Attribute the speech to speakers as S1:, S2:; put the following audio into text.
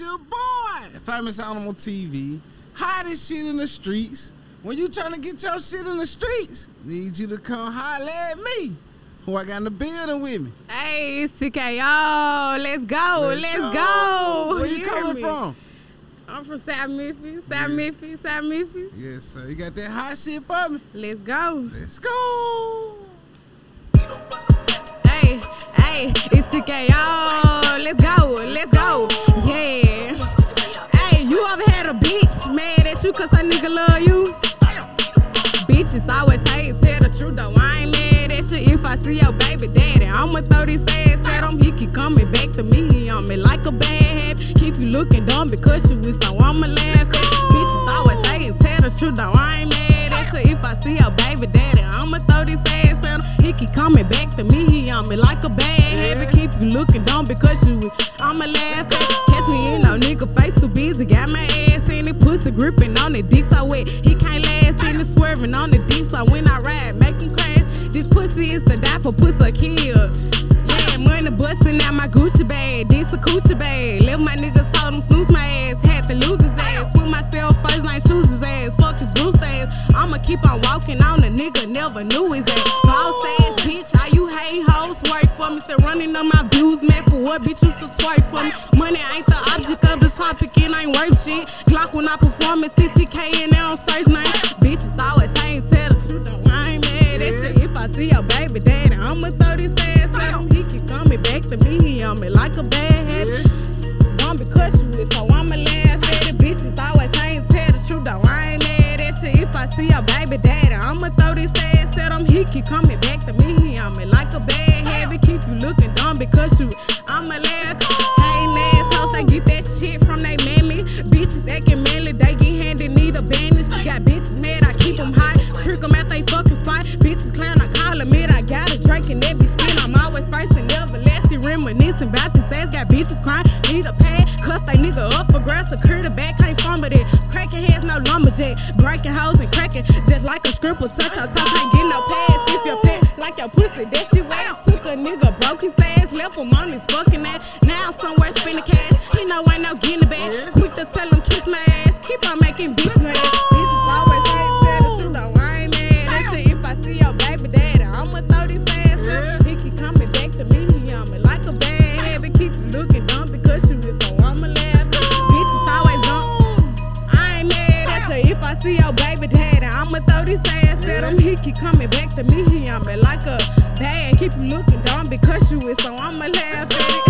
S1: your boy. Famous Animal TV. Hottest shit in the streets. When you trying to get your shit in the streets, need you to come holler at me. Who I got in the building with me.
S2: Hey, it's TKO. Let's go. Let's, go.
S1: Where you
S2: Hear
S1: coming from?
S2: I'm from South Memphis. South Memphis. South Memphis.
S1: Yes, sir. You got that hot shit for me?
S2: Let's go.
S1: Let's go.
S2: Hey, hey, it's TKO. Let's go. You cause a nigga love you? Bitches always hate, tell the truth though. I ain't mad at you if I see your baby daddy. I'ma throw this ass at him. He keep coming back to me. He on me like a bad habit. Keep you looking dumb because you with so I'ma laugh. Bitches always hate, tell the truth though. I ain't mad you if I see your baby daddy. I'ma throw this ass at him. He keep coming back to me. He on me like a bad habit. Keep you looking dumb because you I'ma laugh. Catch me in no nigga face too busy. Got my ass in it, pussy gripping on the Dick so wet. He can't last in it, swerving on the dick. So when I ride, make him crash. This pussy is to die for pussy kill. Yeah, money busting out my Gucci bag. This a coochie bag. Keep on walking on the nigga, never knew his ass. Boss ass bitch, how you hate hoes? Work for me, still running on my views, man. For what bitch you so twerk for me? Money ain't the object of the topic, it ain't worth shit. Glock when I perform it, CTK and they on search name. Bitches always saying tell the truth, though I ain't mad at you. If I see your baby daddy, I'ma throw this ass at him. He keep coming back to me, he on me like a bad habit. Don't because you is, so I'ma laugh at it. Bitches always If I see a baby daddy, I'ma throw this ass at him. He keep coming back to me, he on me like a bad habit. Keep you looking dumb because you, I'ma laugh. Hating assholes, they get that shit from they mammy. Bitches acting manly, they get handed, need a bandage. Got bitches mad, I keep them high. Trick them at they fucking spot. Bitches clown, I call them it. I got a drink and every spin. I'm always first and everlasting, reminiscing about this ass. Got bitches crying, need a pad. Cuss they nigga up for grass, secure the back, no. Breaking hoes and cracking, just like a scribble. Touch your top, ain't get no pass. If your pet like your pussy, that shit wet. Took a nigga, broke his ass, left him on his fucking ass. Now somewhere spending cash, he know ain't no getting back. Quick to tell him kiss my ass, keep on making bitch mad. I'ma throw this ass at him. He keep coming back to me, he on me like a bad. Keep you looking dumb because you is so I'ma laugh at it.